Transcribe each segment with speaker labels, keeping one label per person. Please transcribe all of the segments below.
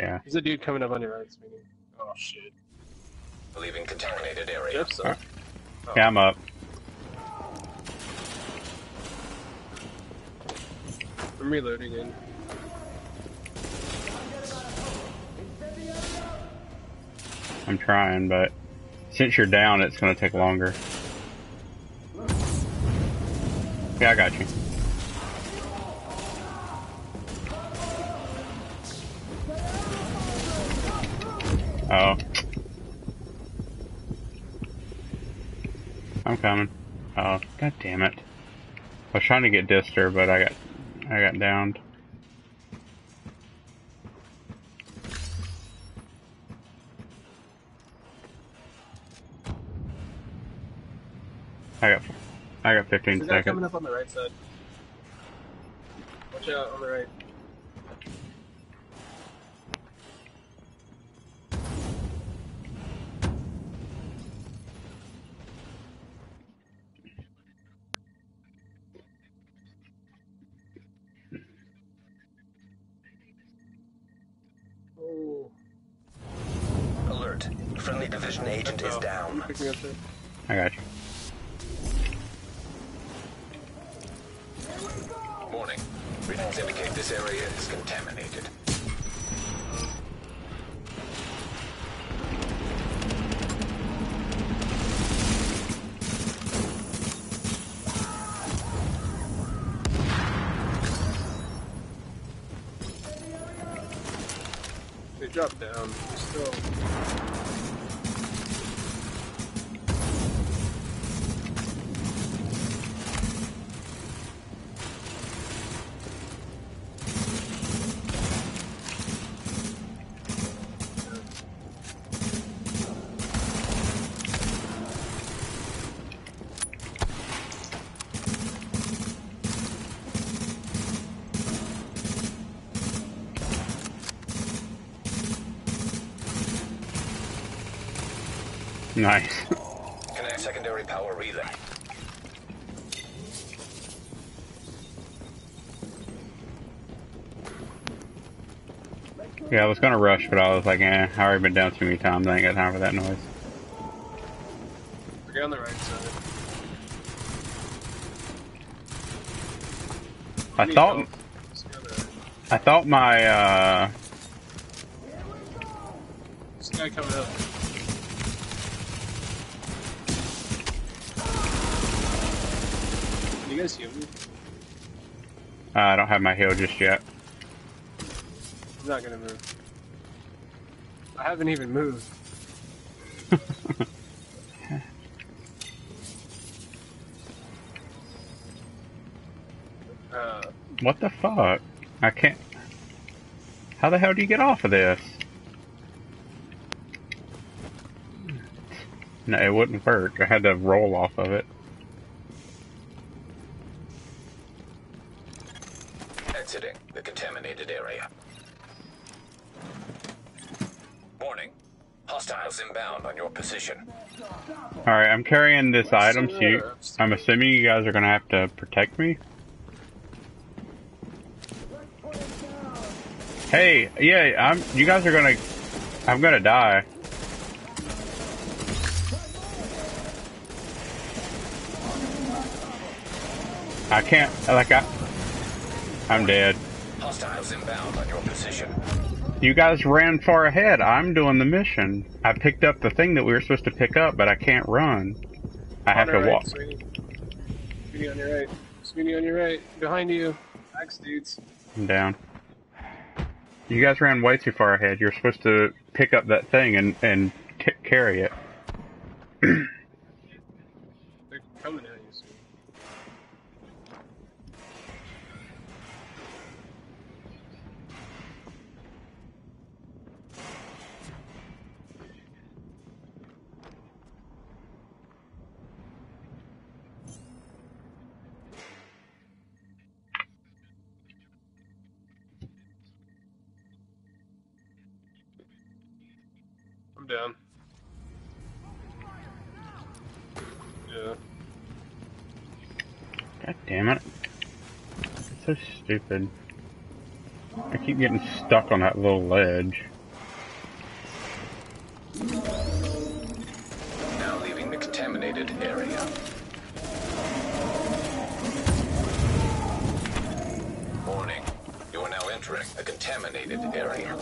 Speaker 1: Yeah.
Speaker 2: There's a dude coming up on your right, Sweeney. Oh shit.
Speaker 3: Leaving contaminated area.
Speaker 2: Yep, so.
Speaker 1: Uh, Yeah, I'm up.
Speaker 2: I'm reloading in.
Speaker 1: I'm trying, but since you're down, it's gonna take longer. Yeah, I got you. Oh. I'm coming. Oh, god damn it. I was trying to get Dister, but I got I got downed. I got I got 15
Speaker 2: There's a coming up on the right side. Watch out on the right.
Speaker 3: Friendly division agent is down.
Speaker 2: Pick me up there.
Speaker 1: I got you.
Speaker 3: Warning. Readings indicate this area is contaminated.
Speaker 1: Nice.
Speaker 3: Connect secondary power relay.
Speaker 1: Yeah, I was gonna rush, but I was like, eh, I already been down too many times. I ain't got time for that noise.
Speaker 2: We're on the right side.
Speaker 1: I
Speaker 2: Need
Speaker 1: thought
Speaker 2: help. Just go on the right.
Speaker 1: I thought my uh
Speaker 2: This guy coming up. Can you guys hear me?
Speaker 1: I don't have my heal just yet.
Speaker 2: I'm not gonna move. I haven't even moved. Uh,
Speaker 1: What the fuck? I can't. How the hell do you get off of this? No, it wouldn't work. I had to roll off of it.
Speaker 3: Your position.
Speaker 1: Alright, I'm carrying this item, so you, I'm assuming you guys are gonna have to protect me? Hey, yeah, I'm. You guys are gonna. I'm gonna die. I can't. Like I. I'm dead.
Speaker 3: Hostiles inbound on your position.
Speaker 1: You guys ran far ahead. I'm doing the mission. I picked up the thing that we were supposed to pick up, but I can't run. I have to
Speaker 2: right,
Speaker 1: walk.
Speaker 2: Sweeney. Sweeney on your right. Sweeney on your right. Behind you. Axe dudes.
Speaker 1: I'm down. You guys ran way too far ahead. You're supposed to pick up that thing and and carry it.
Speaker 2: They're coming at you, Sweeney. I'm down. Yeah.
Speaker 1: God damn it! It's so stupid. I keep getting stuck on that little ledge.
Speaker 3: Now leaving the contaminated area. Warning. You are now entering a contaminated area.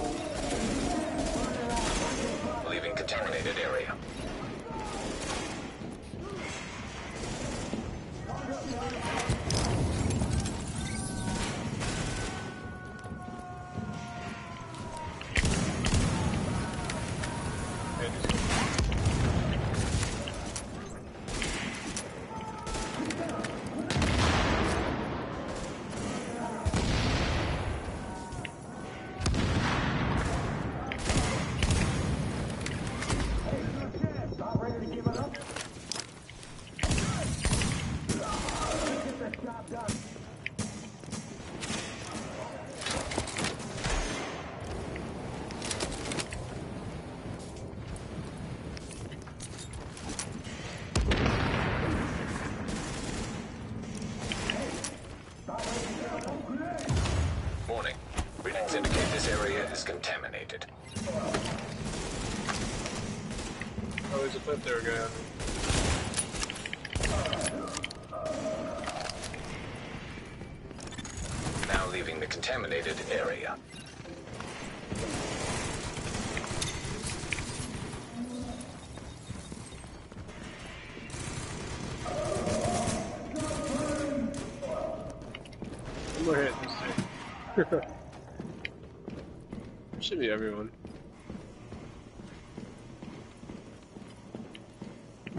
Speaker 2: Flip there, guy.
Speaker 3: Now leaving the contaminated area.
Speaker 2: One more hit. Just say. Should be everyone.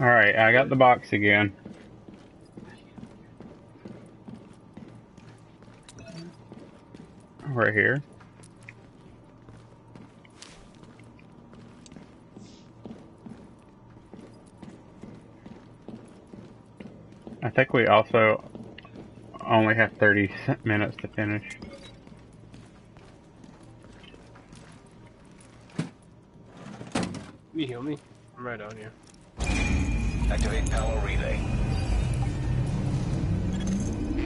Speaker 1: Alright, I got the box again. Right here. I think we also only have 30 minutes to finish.
Speaker 2: You heal me? I'm right on you.
Speaker 3: Activate power relay.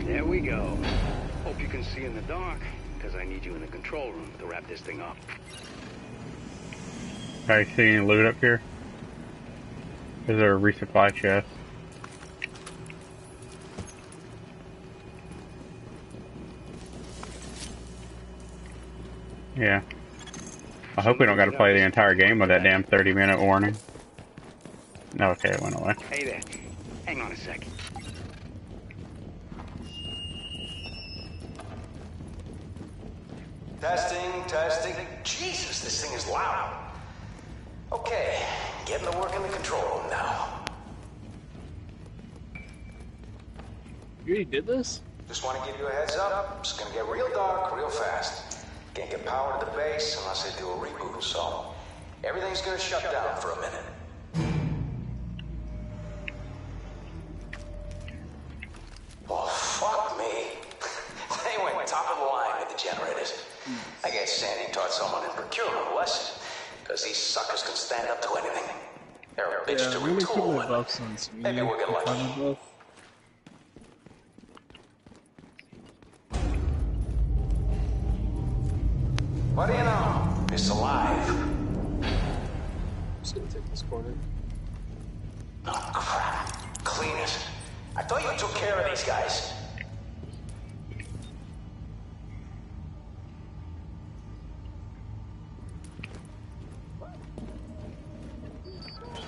Speaker 4: There we go. Hope you can see in the dark, because I need you in the control room to wrap this thing up.
Speaker 1: Guys, see any loot up here? Is there a resupply chest? Yeah. I hope we don't gotta play the entire game with that damn 30 minute warning. No, okay, it went away.
Speaker 4: Hey there. Hang on a second.
Speaker 5: Testing, testing. Jesus, this thing is loud. Okay, getting to work in the control room now.
Speaker 2: You already did this?
Speaker 5: Just want to give you a heads up. It's gonna get real dark real fast. Can't get power to the base unless they do a reboot, so everything's gonna shut down for a minute. Oh, fuck me. they went top of the line with the generators. I guess Sandy taught someone in procurement a lesson, because these suckers can stand up to anything. They're a bitch
Speaker 2: Yeah,
Speaker 5: to
Speaker 2: I'm gonna keep
Speaker 5: retool.
Speaker 2: my buffs on speed.
Speaker 5: Maybe we'll get
Speaker 2: if
Speaker 5: lucky.
Speaker 2: I'm.
Speaker 5: What do you know? It's alive.
Speaker 2: just gonna take this corner.
Speaker 5: Oh, crap. Clean it. I thought you took care of these guys.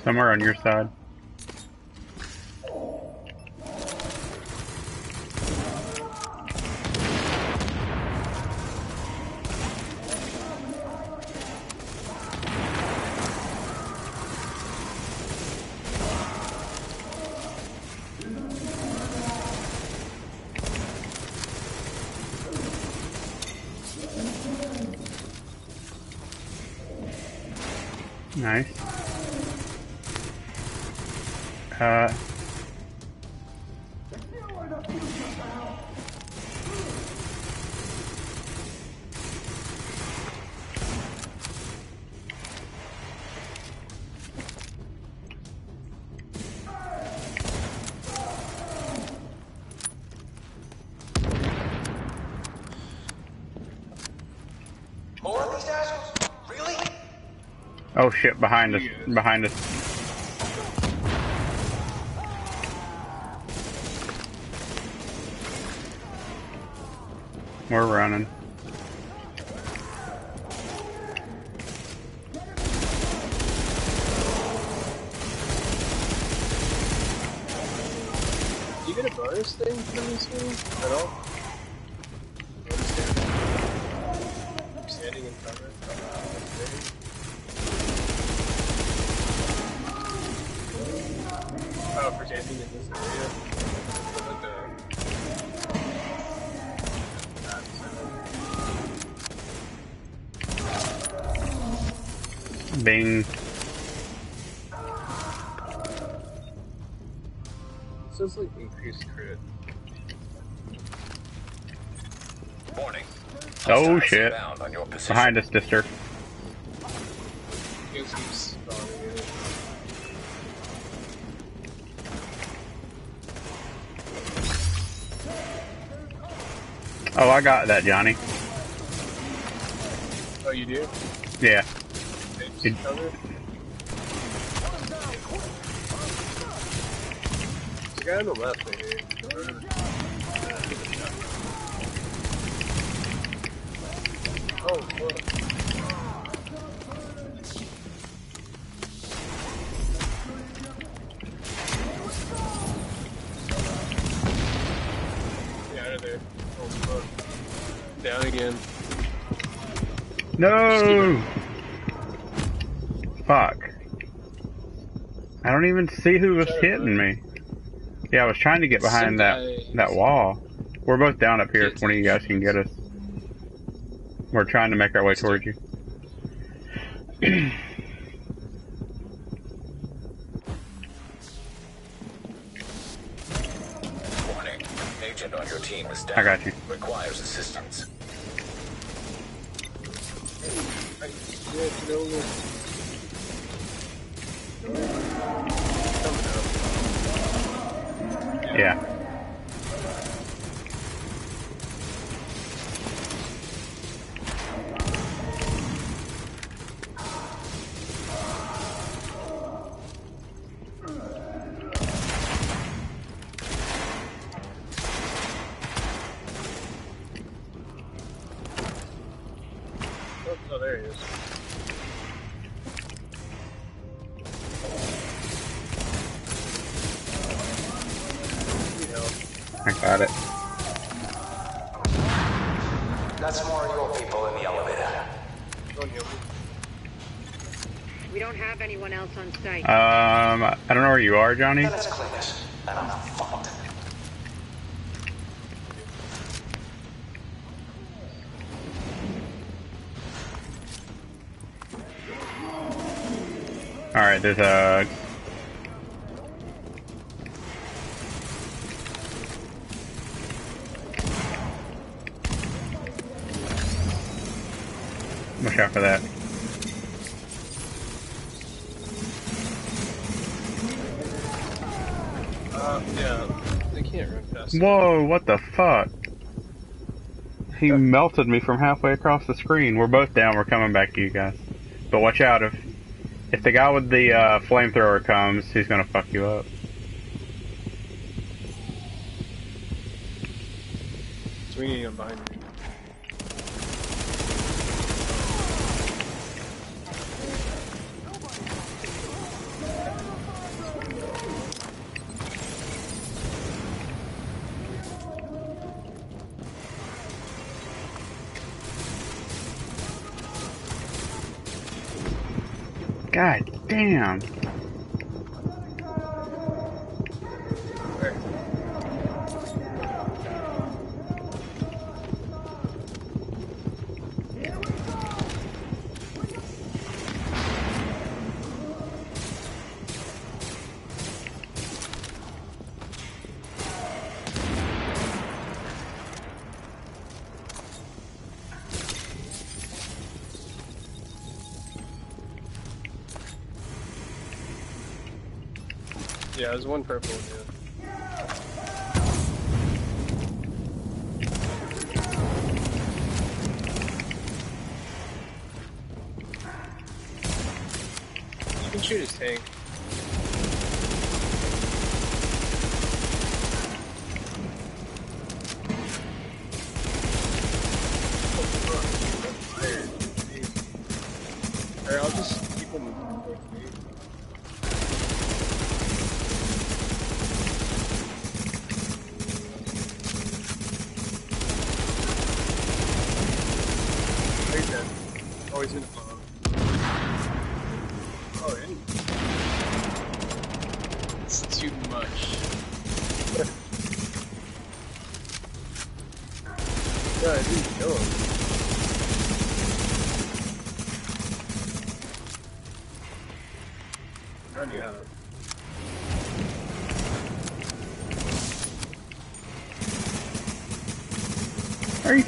Speaker 1: Somewhere on your side. Nice. Uh, Oh shit, behind us, behind us. We're running.
Speaker 2: Do you get a bonus thing from this game at all?
Speaker 1: Bing.
Speaker 2: It says like increased crit.
Speaker 3: Warning.
Speaker 1: Oh shit.
Speaker 3: On your.
Speaker 1: Behind us, Dister.
Speaker 2: You guys keep spawning in it.
Speaker 1: Oh, I got that, Johnny.
Speaker 2: Oh, you do?
Speaker 1: Yeah.
Speaker 2: They just
Speaker 1: Did-
Speaker 2: cover? There's a guy on the left right here. Oh, fuck. Get out of there. Oh, fuck. Down again.
Speaker 1: No! Fuck. I don't even see who was hitting me. Yeah, I was trying to get behind that
Speaker 2: Some
Speaker 1: that wall. We're both down up here if one of you guys can get us. We're trying to make our way towards you.
Speaker 3: Warning. Agent on your team is down.
Speaker 1: I got you.
Speaker 3: Requires assistance.
Speaker 2: Yeah, don't
Speaker 1: know where you are, Johnny.
Speaker 6: Let's clean this. And I'm fucked.
Speaker 1: Alright, there's a... Watch out for that. Whoa, what the fuck? He melted me from halfway across the screen. We're both down, we're coming back to you guys. But watch out, if if the guy with the uh, flamethrower comes, he's gonna fuck you up.
Speaker 2: Swinging him behind me.
Speaker 1: God damn.
Speaker 2: there's one purple here. You can shoot his tank. Oh, I'll just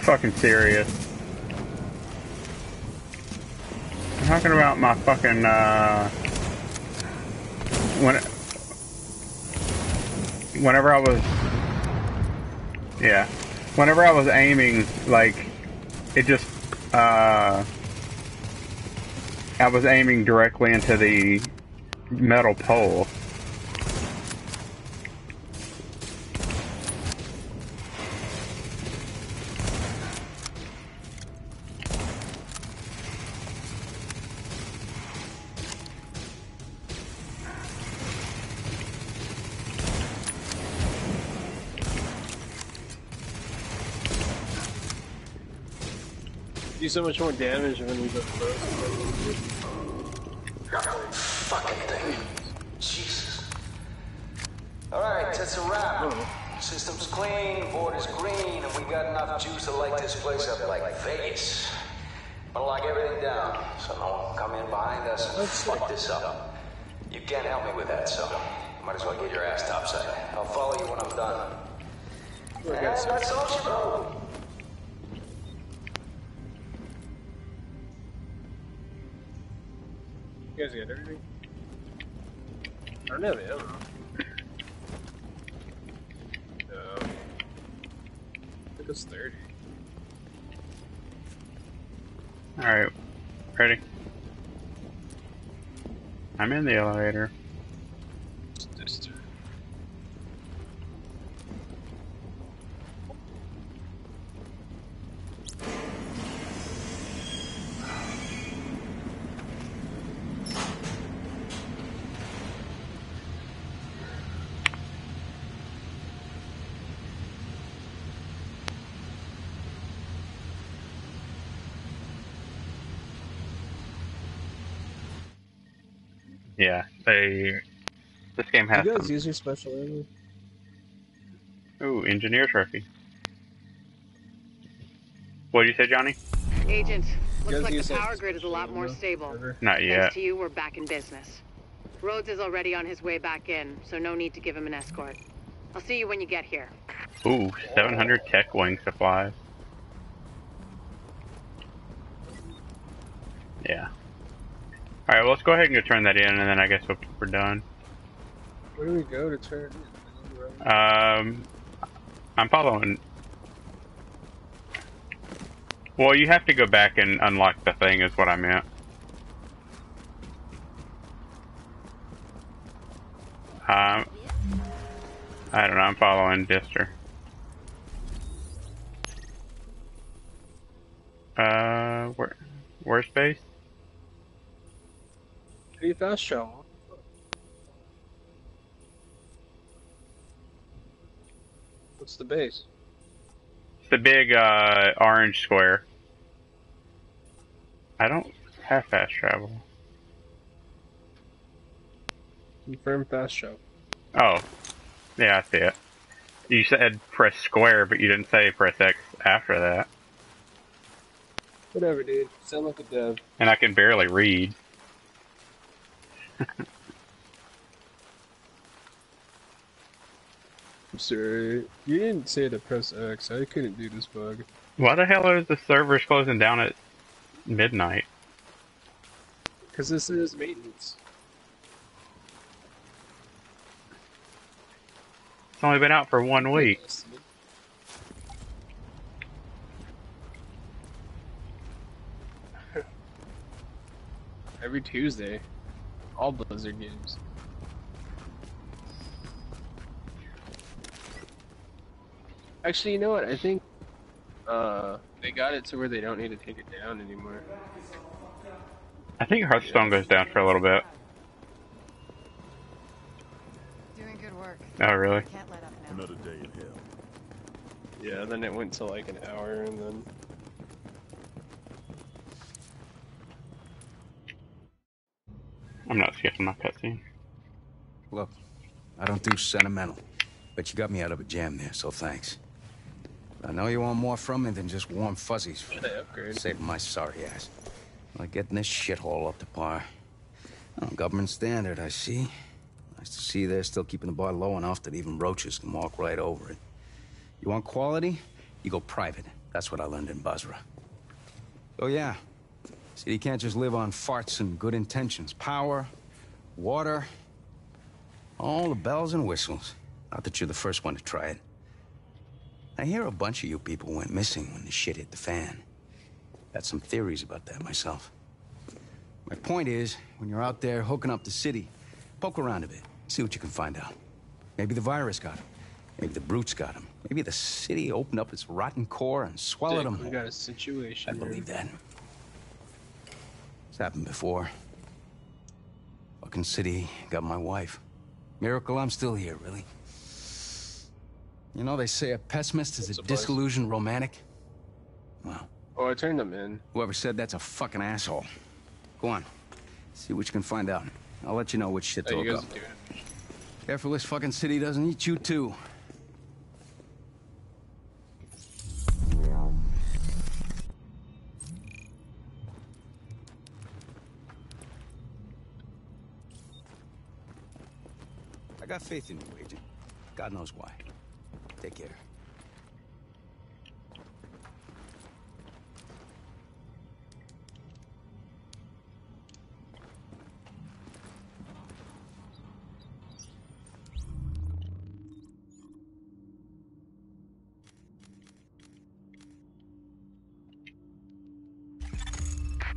Speaker 1: fucking serious? I'm talking about my fucking, uh... When... Whenever I was... Yeah. Whenever I was aiming, like, it just, uh... I was aiming directly into the metal pole.
Speaker 2: Do so much more damage when we go.
Speaker 5: Fucking thing. Jesus. Alright, that's a wrap. System's clean, board is green, and we got enough juice to light this place up like Vegas. Wanna lock everything down, so no one come in behind us and fuck this up. You can't help me with that, so might as well get your ass topside. I'll follow you when I'm done. And that's all she wrote.
Speaker 2: You guys got everything? I don't have ammo. No. I think it's 30.
Speaker 1: Alright. Ready? I'm in the elevator.
Speaker 2: It's this turn.
Speaker 1: Yeah, they. This game has
Speaker 2: You guys
Speaker 1: some.
Speaker 2: use your special ammo?
Speaker 1: Ooh, engineer trophy. What did you say, Johnny?
Speaker 7: Agent, looks like the power grid is a lot more stable.
Speaker 2: Ever?
Speaker 1: Not yet.
Speaker 7: Thanks to you, we're back in business. Rhodes is already on his way back in, so no need to give him an escort. I'll see you when you get here.
Speaker 1: Ooh, 700 tech wing supplies. Yeah. Alright, well, let's go ahead and go turn that in, and then I guess we're, we're done.
Speaker 2: Where do we go to turn in?
Speaker 1: Um, I'm following. Well, you have to go back and unlock the thing, is what I meant. Um, I don't know. I'm following Dister. Uh, where, where's base?
Speaker 2: How do you fast travel? What's the base?
Speaker 1: It's the big uh, orange square. I don't have fast travel.
Speaker 2: Confirm fast travel.
Speaker 1: Oh, yeah, I see it. You said press square, but you didn't say press X after that.
Speaker 2: Whatever, dude. Sound like a dev.
Speaker 1: And I can barely read.
Speaker 2: I'm sorry. You didn't say to press X. I couldn't do this bug.
Speaker 1: Why the hell are the servers closing down at midnight?
Speaker 2: Because this is maintenance.
Speaker 1: It's only been out for one week.
Speaker 2: Every Tuesday. All Blizzard games. Actually, you know what? I think uh, they got it to where they don't need to take it down anymore.
Speaker 1: I think Hearthstone goes down for a little bit.
Speaker 7: Doing good work.
Speaker 1: Oh, really?
Speaker 7: Can't let up now.
Speaker 8: Another day in hell.
Speaker 2: Yeah, then it went to like an hour, and then
Speaker 1: I'm not skipping my cutscene.
Speaker 5: Look, I don't do sentimental, but you got me out of a jam there, so thanks. I know you want more from me than just warm fuzzies for
Speaker 2: they upgrade.
Speaker 5: saving my sorry ass. Like getting this shithole up to par. Oh, government standard, I see. Nice to see they're still keeping the bar low enough that even roaches can walk right over it. You want quality? You go private. That's what I learned in Basra. Oh, yeah. You can't just live on farts and good intentions. Power, water, all the bells and whistles. Not that you're the first one to try it. I hear a bunch of you people went missing when the shit hit the fan. Got some theories about that myself. My point is, when you're out there hooking up the city, poke around a bit, see what you can find out. Maybe the virus got him. Maybe the brutes got him. Maybe the city opened up its rotten core and swallowed
Speaker 2: Dick,
Speaker 5: him.
Speaker 2: we got a situation.
Speaker 5: I believe that. It's happened before. Fucking city got my wife. Miracle I'm still here, really. You know, they say a pessimist is a
Speaker 2: a
Speaker 5: disillusioned romantic. Well,
Speaker 2: Oh, I turned them in.
Speaker 5: whoever said that's a fucking asshole. Go on. See what you can find out. I'll let you know which shit to look up.
Speaker 2: are.
Speaker 5: Careful this fucking city doesn't eat you too. Got faith in you, Agent. God knows why. Take care.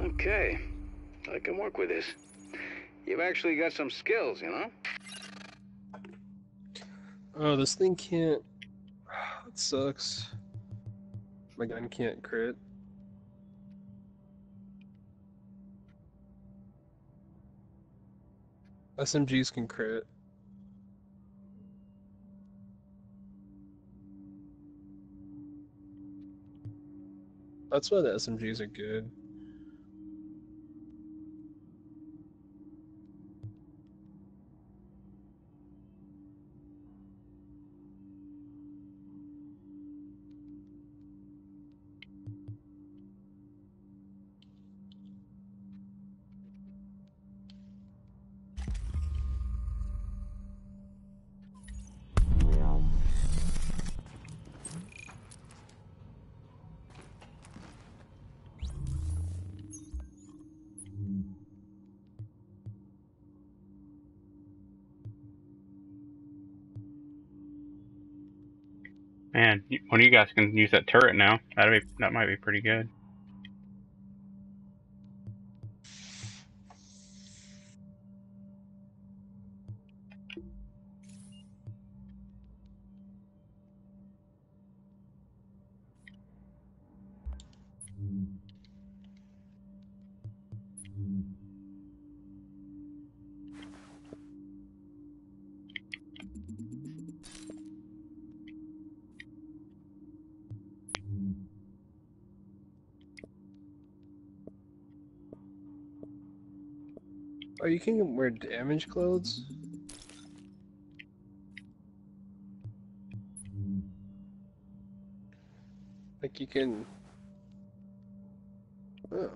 Speaker 9: Okay, I can work with this. You've actually got some skills, you know?
Speaker 2: Oh, this thing can't. That sucks. My gun can't crit. SMGs can crit. That's why the SMGs are good.
Speaker 1: Man, one of you guys can use that turret now. That'd be that might be pretty good.
Speaker 2: Can wear damage clothes? Like you can. Oh.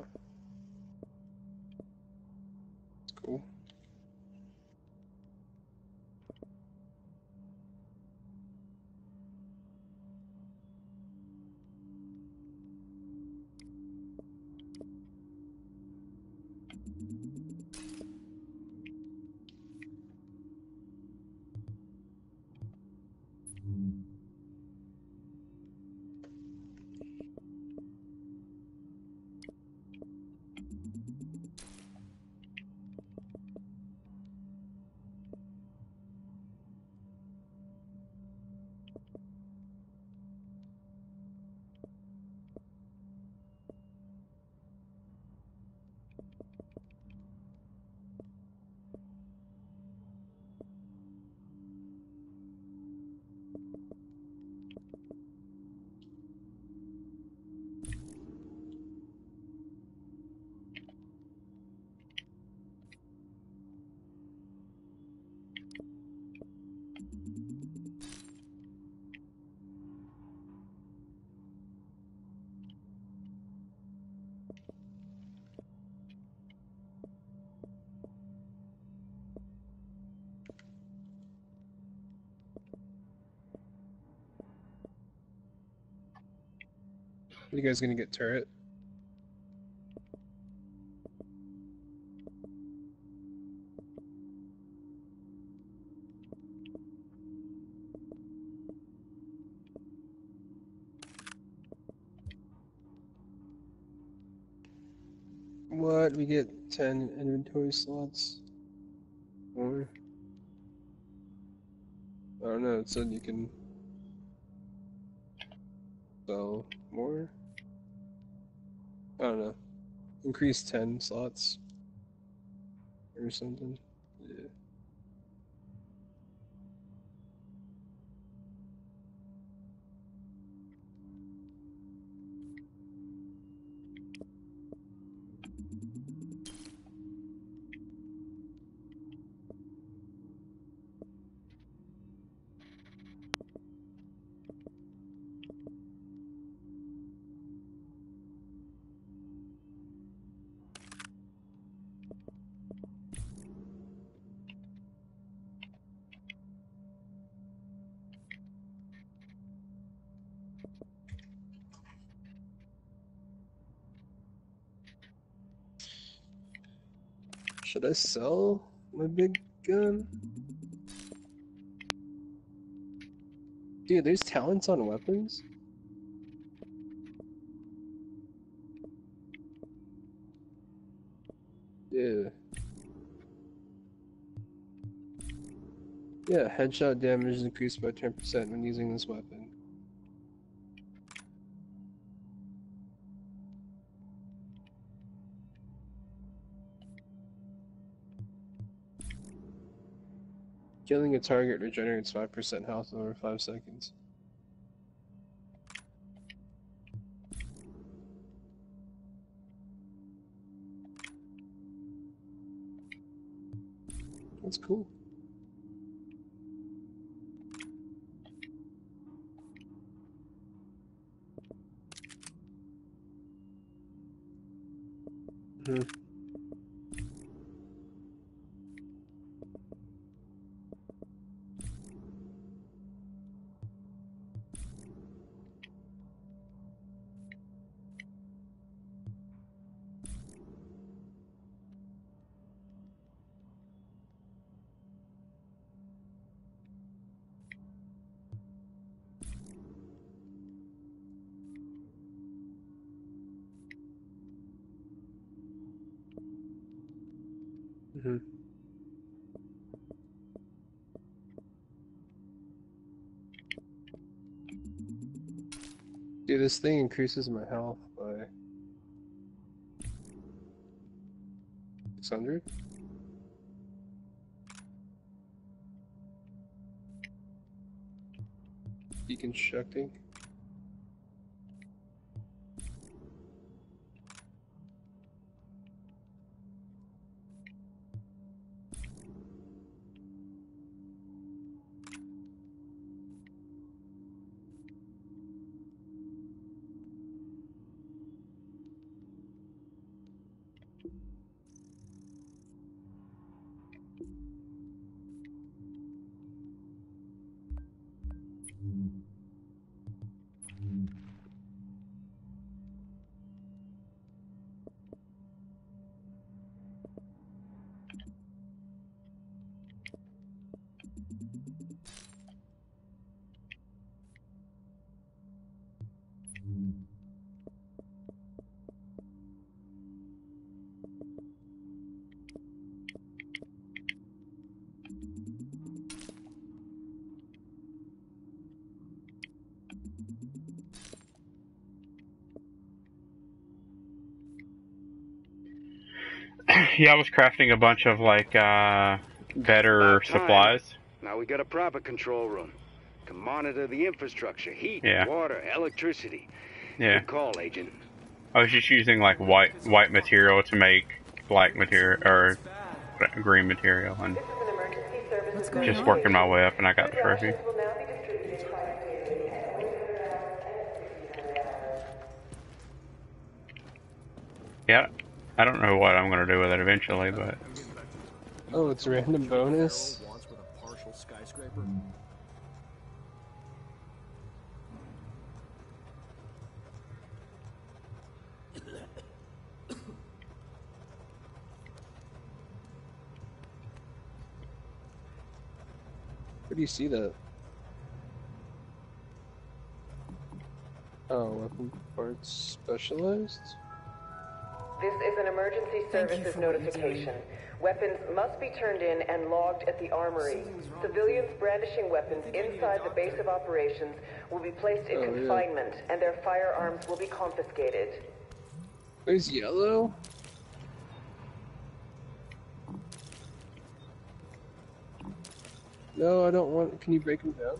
Speaker 2: You guys gonna get turret? What? We get 10 inventory slots? Or. I don't know, it said you can. I don't know. Increase 10 slots. Or something. I sell my big gun? Dude, there's talents on weapons? Yeah. Yeah, headshot damage is increased by 10% when using this weapon. Killing a target regenerates 5% health over 5 seconds. That's cool. Hmm. Mhm. Dude, this thing increases my health by 600? Deconstructing?
Speaker 1: Yeah, I was crafting a bunch of like uh, better supplies.
Speaker 9: Now we got a proper control room. Can monitor the infrastructure, heat,
Speaker 1: Yeah.
Speaker 9: water, electricity.
Speaker 1: Yeah,
Speaker 9: Good call, Agent.
Speaker 1: I was just using like white white material to make black material or green material, and just
Speaker 8: on?
Speaker 1: working my way up, and I got the trophy. Yeah, I don't know what I'm gonna do with it eventually, but
Speaker 2: Oh, it's random bonus?
Speaker 10: Wants with a partial skyscraper.
Speaker 2: Where do you see that? Oh, weapon parts specialized?
Speaker 8: This is an emergency services
Speaker 11: for what you're
Speaker 8: notification. Weapons must be turned in and logged at the armory. Civilians brandishing weapons inside the base of operations will be placed in
Speaker 2: Oh, yeah.
Speaker 8: confinement and their firearms will be confiscated.
Speaker 2: Where's yellow? No, I don't want. Can you break them down?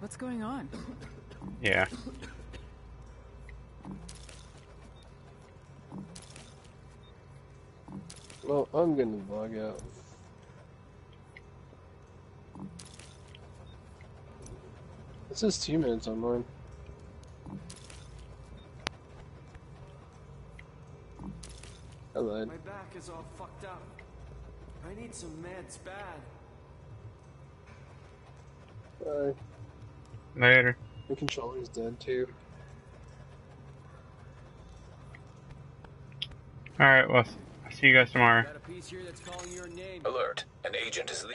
Speaker 11: What's going on?
Speaker 1: Yeah.
Speaker 2: Well, I'm gonna log out. It says two minutes on mine. I lied.
Speaker 10: My back is all fucked up. I need some meds bad.
Speaker 2: Bye.
Speaker 1: Later.
Speaker 2: My controller's dead too.
Speaker 1: Alright, well, see you guys tomorrow.
Speaker 10: Got a piece here that's calling your name.
Speaker 3: Alert. An agent is.